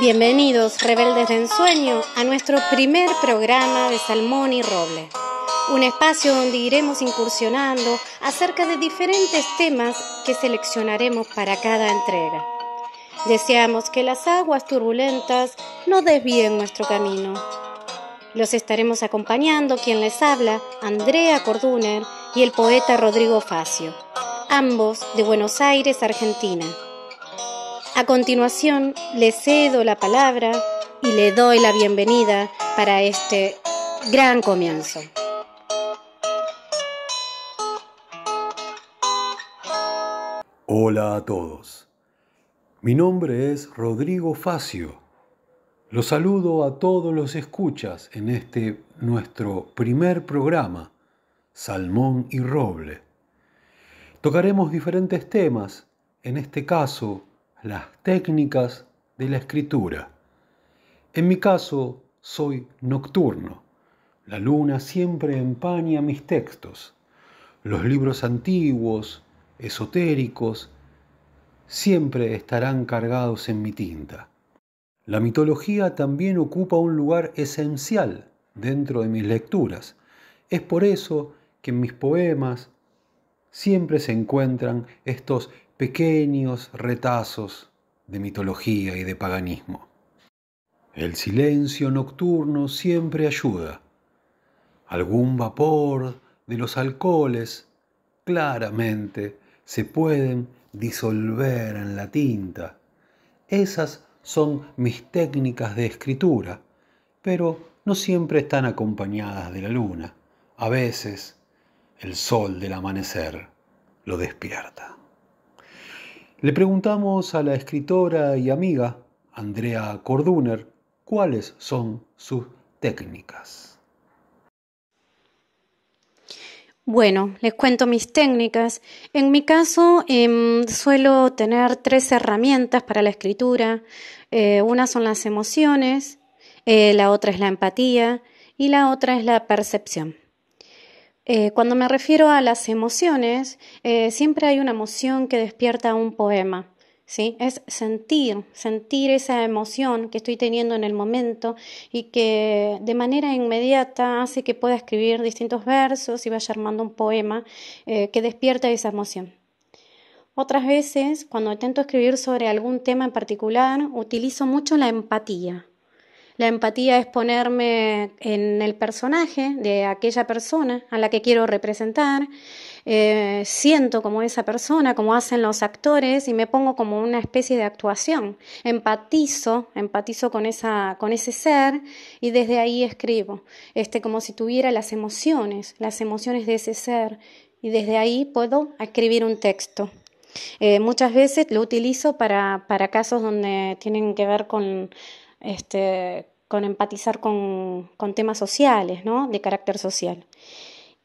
Bienvenidos, rebeldes de ensueño, a nuestro primer programa de Salmón y Roble. Un espacio donde iremos incursionando acerca de diferentes temas que seleccionaremos para cada entrega. Deseamos que las aguas turbulentas no desvíen nuestro camino. Los estaremos acompañando quien les habla, Andrea Corduner y el poeta Rodrigo Facio, ambos de Buenos Aires, Argentina. A continuación, le cedo la palabra y le doy la bienvenida para este gran comienzo. Hola a todos. Mi nombre es Rodrigo Facio. Los saludo a todos los escuchas en este nuestro primer programa, Salmón y Roble. Tocaremos diferentes temas, en este caso las técnicas de la escritura. En mi caso, soy nocturno. La luna siempre empaña mis textos. Los libros antiguos, esotéricos, siempre estarán cargados en mi tinta. La mitología también ocupa un lugar esencial dentro de mis lecturas. Es por eso que en mis poemas siempre se encuentran estos pequeños retazos de mitología y de paganismo. El silencio nocturno siempre ayuda. Algún vapor de los alcoholes claramente se pueden disolver en la tinta. Esas son mis técnicas de escritura, pero no siempre están acompañadas de la luna. A veces el sol del amanecer lo despierta. Le preguntamos a la escritora y amiga Andrea Corduner cuáles son sus técnicas. Bueno, les cuento mis técnicas. En mi caso, em, suelo tener tres herramientas para la escritura. Eh, una son las emociones, eh, la otra es la empatía y la otra es la percepción. Eh, cuando me refiero a las emociones, eh, siempre hay una emoción que despierta un poema. ¿Sí? Es sentir, sentir esa emoción que estoy teniendo en el momento y que de manera inmediata hace que pueda escribir distintos versos y vaya armando un poema eh, que despierta esa emoción. Otras veces, cuando intento escribir sobre algún tema en particular, utilizo mucho la empatía. La empatía es ponerme en el personaje de aquella persona a la que quiero representar. Eh, siento como esa persona, como hacen los actores, y me pongo como una especie de actuación. Empatizo, empatizo con, esa, con ese ser y desde ahí escribo, este, como si tuviera las emociones, las emociones de ese ser, y desde ahí puedo escribir un texto. Eh, muchas veces lo utilizo para, para casos donde tienen que ver con este, con empatizar con, temas sociales, de carácter social.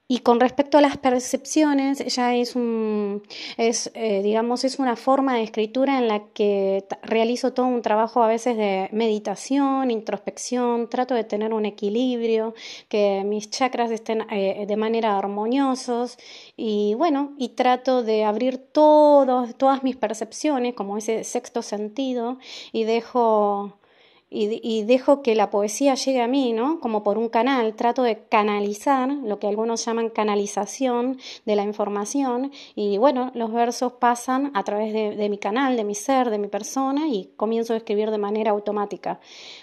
Y con respecto a las percepciones, ya es un, es, eh, digamos, es una forma de escritura en la que realizo todo un trabajo a veces de meditación, introspección, trato de tener un equilibrio, que mis chakras estén eh, de manera armoniosos y bueno, y trato de abrir todas mis percepciones, como ese sexto sentido, y dejo y, dejo que la poesía llegue a mí, ¿no? Como por un canal, trato de canalizar lo que algunos llaman canalización de la información y bueno, los versos pasan a través de, mi canal, de mi ser, de mi persona y comienzo a escribir de manera automática.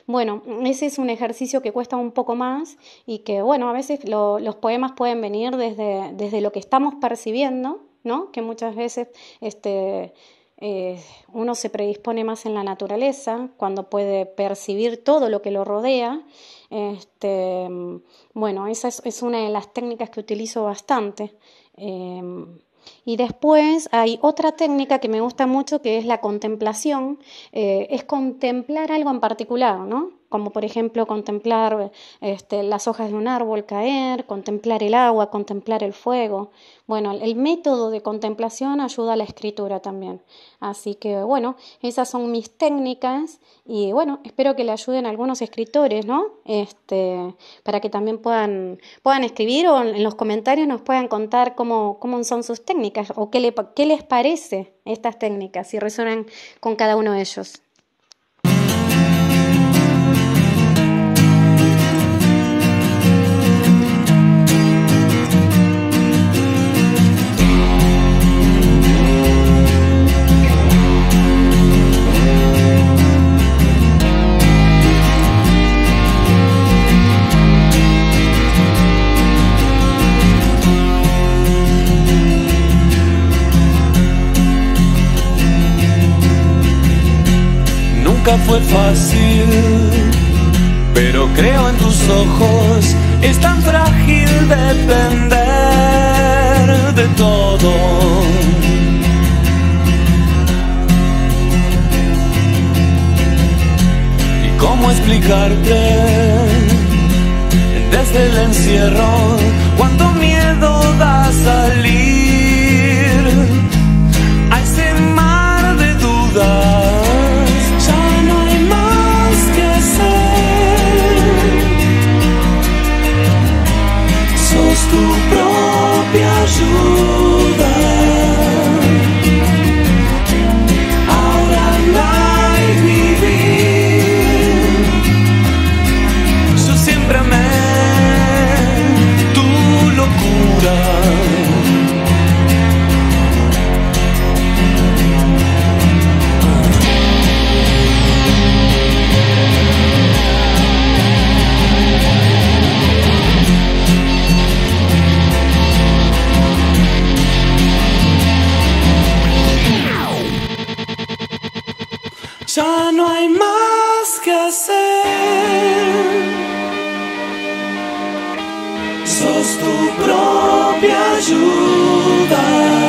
Bueno, ese es un ejercicio que cuesta un poco más y que bueno, a veces los poemas pueden venir desde, desde lo que estamos percibiendo, ¿no? Que muchas veces este eh, uno se predispone más en la naturaleza, cuando puede percibir todo lo que lo rodea. Este, bueno, esa es, una de las técnicas que utilizo bastante. Eh, y después hay otra técnica que me gusta mucho que es la contemplación, eh, es contemplar algo en particular, ¿no? Como por ejemplo contemplar este, las hojas de un árbol caer, contemplar el agua, contemplar el fuego. Bueno, el método de contemplación ayuda a la escritura también. Así que bueno, esas son mis técnicas y bueno, espero que le ayuden algunos escritores, ¿no? Este, para que también puedan, puedan escribir o en los comentarios nos puedan contar cómo, cómo son sus técnicas o qué, qué les parece estas técnicas, si resuenan con cada uno de ellos. Fue fácil, pero creo en tus ojos, es tan frágil depender de todo. ¿Y cómo explicarte desde el encierro cuánto miedo da salir Ooh. Sos tu propia ayuda.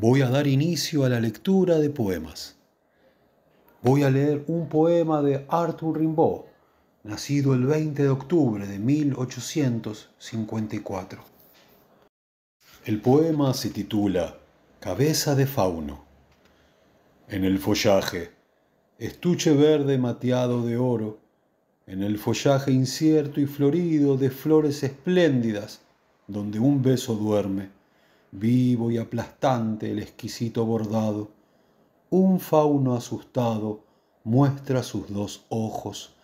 Voy a dar inicio a la lectura de poemas. Voy a leer un poema de Arthur Rimbaud, nacido el 20 de octubre de 1854. El poema se titula Cabeza de Fauno. En el follaje, estuche verde mateado de oro, en el follaje incierto y florido de flores espléndidas, donde un beso duerme vivo y aplastante el exquisito bordado. Un fauno asustado muestra sus dos ojos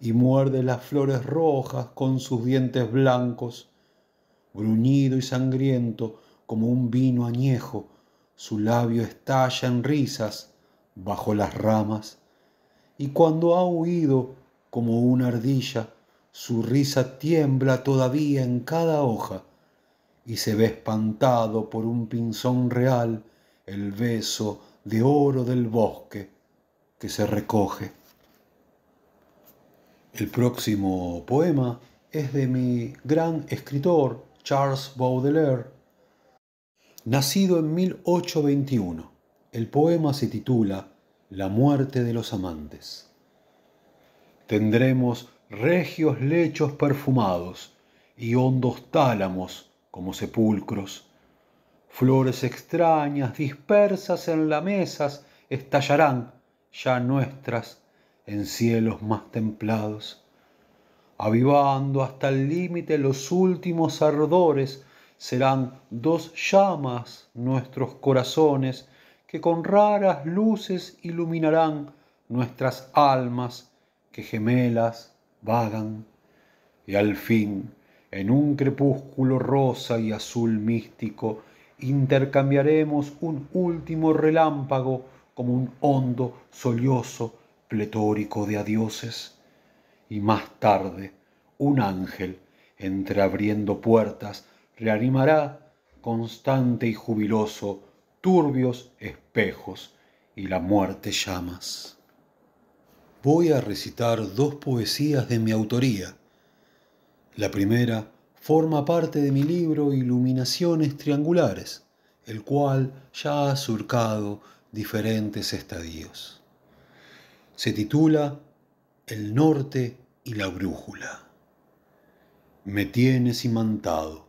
y muerde las flores rojas con sus dientes blancos. Gruñido y sangriento como un vino añejo, su labio estalla en risas bajo las ramas. Y cuando ha huido como una ardilla, su risa tiembla todavía en cada hoja y se ve espantado por un pinzón real el beso de oro del bosque que se recoge. El próximo poema es de mi gran escritor Charles Baudelaire, nacido en 1821. El poema se titula La muerte de los amantes. Tendremos regios lechos perfumados y hondos tálamos como sepulcros. Flores extrañas dispersas en las mesas estallarán ya nuestras en cielos más templados. Avivando hasta el límite los últimos ardores, serán dos llamas nuestros corazones que con raras luces iluminarán nuestras almas que gemelas vagan. Y al fin, en un crepúsculo rosa y azul místico, intercambiaremos un último relámpago como un hondo sollozo pletórico de adioses. Y más tarde, un ángel, entreabriendo puertas, reanimará, constante y jubiloso, turbios espejos y la muerte llamas. Voy a recitar dos poesías de mi autoría. La primera forma parte de mi libro Iluminaciones Triangulares, el cual ya ha surcado diferentes estadios. Se titula El norte y la brújula. Me tienes imantado.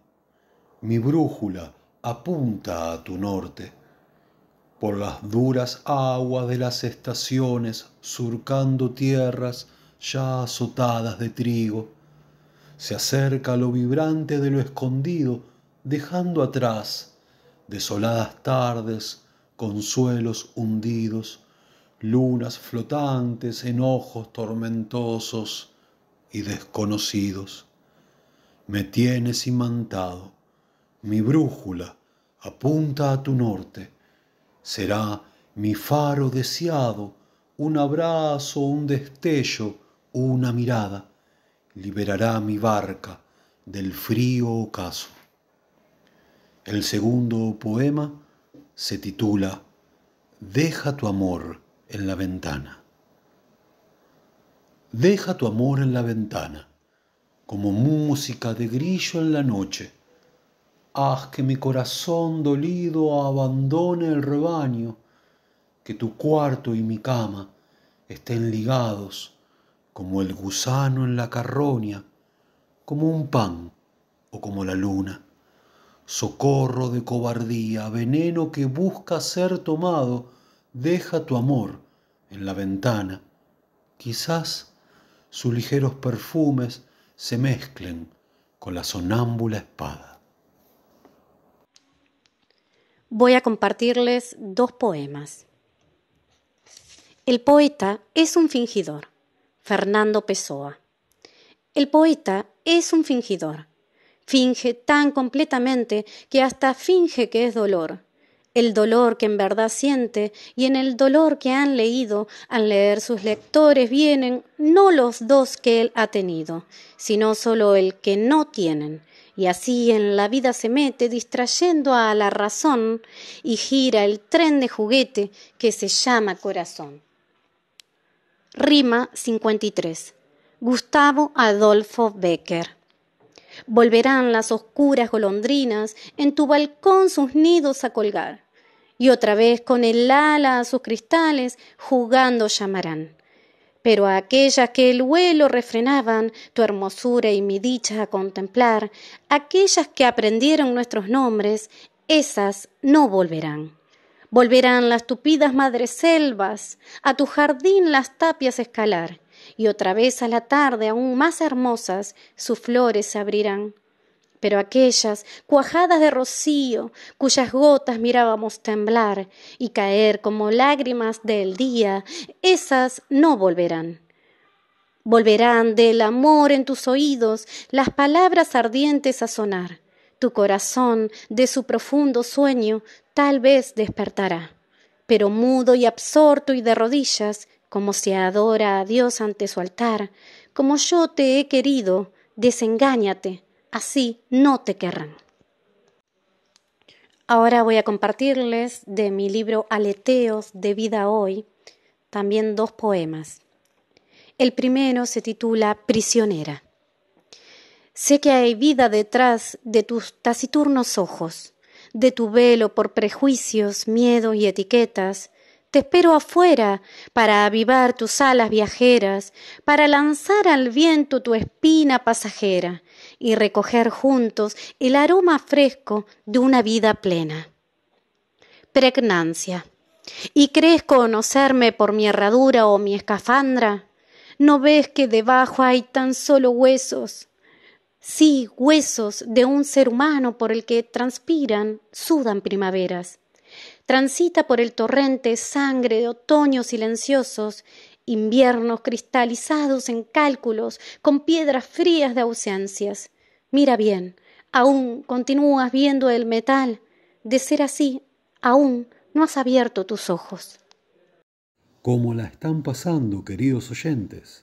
Mi brújula apunta a tu norte. Por las duras aguas de las estaciones, surcando tierras ya azotadas de trigo, se acerca lo vibrante de lo escondido, dejando atrás desoladas tardes, consuelos hundidos, lunas flotantes en ojos tormentosos y desconocidos. Me tienes imantado, mi brújula apunta a tu norte, será mi faro deseado, un abrazo, un destello, una mirada, liberará mi barca del frío ocaso. El segundo poema se titula Deja tu amor en la ventana. Deja tu amor en la ventana, como música de grillo en la noche. Haz que mi corazón dolido abandone el rebaño, que tu cuarto y mi cama estén ligados como el gusano en la carroña, como un pan o como la luna. Socorro de cobardía, veneno que busca ser tomado, deja tu amor en la ventana. Quizás sus ligeros perfumes se mezclen con la sonámbula espada. Voy a compartirles dos poemas. El poeta es un fingidor. Fernando Pessoa. El poeta es un fingidor. Finge tan completamente que hasta finge que es dolor el dolor que en verdad siente y en el dolor que han leído al leer sus lectores vienen no los dos que él ha tenido, sino solo el que no tienen, y así en la vida se mete distrayendo a la razón y gira el tren de juguete que se llama corazón. Rima 53. Gustavo Adolfo Becker. Volverán las oscuras golondrinas en tu balcón sus nidos a colgar y otra vez con el ala a sus cristales jugando llamarán. Pero a aquellas que el vuelo refrenaban, tu hermosura y mi dicha a contemplar, aquellas que aprendieron nuestros nombres, esas no volverán. Volverán las tupidas madreselvas, a tu jardín las tapias escalar, y otra vez a la tarde aún más hermosas sus flores se abrirán pero aquellas cuajadas de rocío cuyas gotas mirábamos temblar y caer como lágrimas del día, esas no volverán. Volverán del amor en tus oídos las palabras ardientes a sonar. Tu corazón de su profundo sueño tal vez despertará. Pero mudo y absorto y de rodillas, como se adora a Dios ante su altar, como yo te he querido, desengáñate, así no te querrán. Ahora voy a compartirles de mi libro Aleteos de vida hoy también dos poemas. El primero se titula Prisionera. Sé que hay vida detrás de tus taciturnos ojos, de tu velo por prejuicios, miedo y etiquetas. Te espero afuera para avivar tus alas viajeras, para lanzar al viento tu espina pasajera y recoger juntos el aroma fresco de una vida plena. Pregnancia. ¿Y crees conocerme por mi herradura o mi escafandra? ¿No ves que debajo hay tan solo huesos? Sí, huesos de un ser humano por el que transpiran, sudan primaveras. Transita por el torrente sangre de otoños silenciosos inviernos cristalizados en cálculos, con piedras frías de ausencias. Mira bien, aún continúas viendo el metal. De ser así, aún no has abierto tus ojos. ¿Cómo la están pasando, queridos oyentes?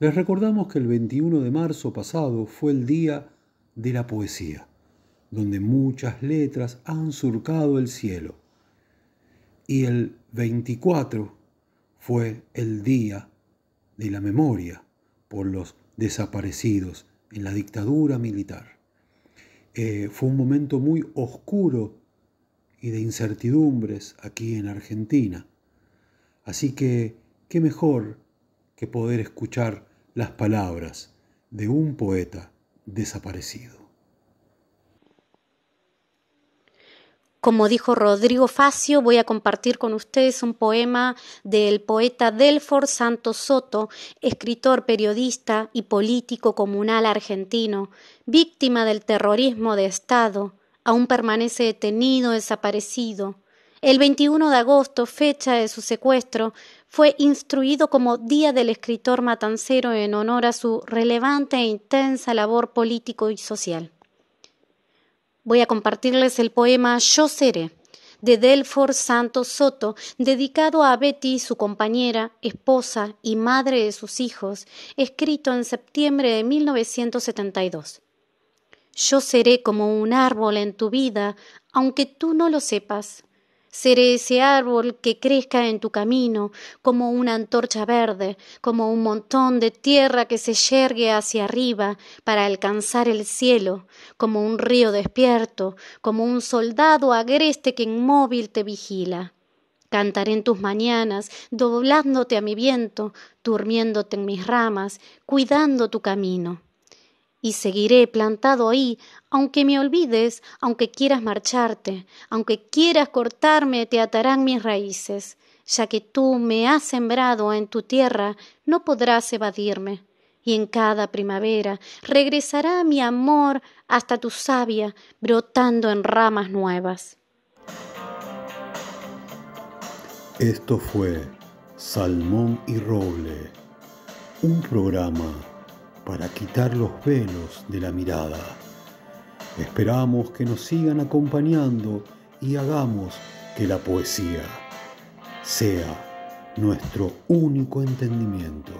Les recordamos que el 21 de marzo pasado fue el Día de la Poesía, donde muchas letras han surcado el cielo. Y el 24 fue el Día de la Memoria por los desaparecidos en la dictadura militar. Eh, fue un momento muy oscuro y de incertidumbres aquí en Argentina. Así que, ¿qué mejor que poder escuchar las palabras de un poeta desaparecido? Como dijo Rodrigo Facio, voy a compartir con ustedes un poema del poeta Delfor Santos Soto, escritor, periodista y político comunal argentino, víctima del terrorismo de Estado, aún permanece detenido, desaparecido. El 21 de agosto, fecha de su secuestro, fue instruido como Día del Escritor Matancero en honor a su relevante e intensa labor político y social. Voy a compartirles el poema Yo seré de Delfor Santos Soto, dedicado a Betty, su compañera, esposa y madre de sus hijos, escrito en septiembre de 1972. Yo seré como un árbol en tu vida, aunque tú no lo sepas. Seré ese árbol que crezca en tu camino, como una antorcha verde, como un montón de tierra que se yergue hacia arriba para alcanzar el cielo, como un río despierto, como un soldado agreste que inmóvil te vigila. Cantaré en tus mañanas, doblándote a mi viento, durmiéndote en mis ramas, cuidando tu camino y seguiré plantado ahí, aunque me olvides, aunque quieras marcharte, aunque quieras cortarme, te atarán mis raíces, ya que tú me has sembrado en tu tierra, no podrás evadirme. Y en cada primavera regresará mi amor hasta tu savia, brotando en ramas nuevas. Esto fue Salmón y Roble, un programa para quitar los velos de la mirada. Esperamos que nos sigan acompañando y hagamos que la poesía sea nuestro único entendimiento.